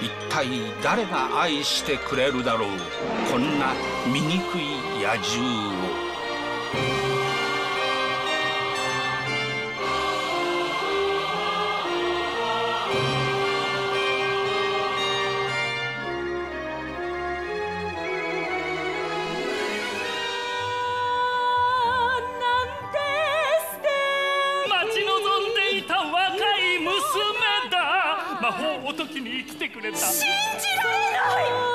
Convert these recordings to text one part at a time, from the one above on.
一体誰が愛してくれるだろうこんな醜い野獣を。魔法を解きに来てくれた。信じられない。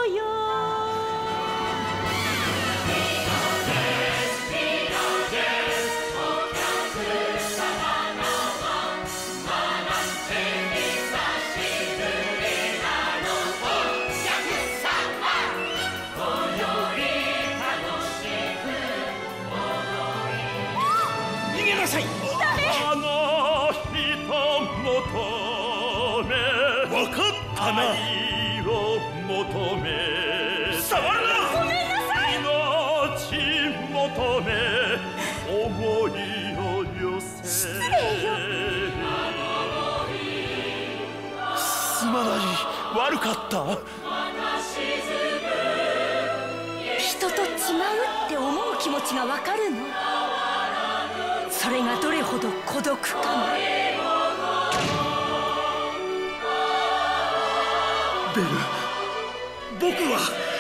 あの人もと分かったな。愛を求め触るなごめんなさい命求め思いを寄せ。失礼よすまない。悪かった。人と違うって思う気持ちがわかるの。それがどれほど孤独かもベル僕は。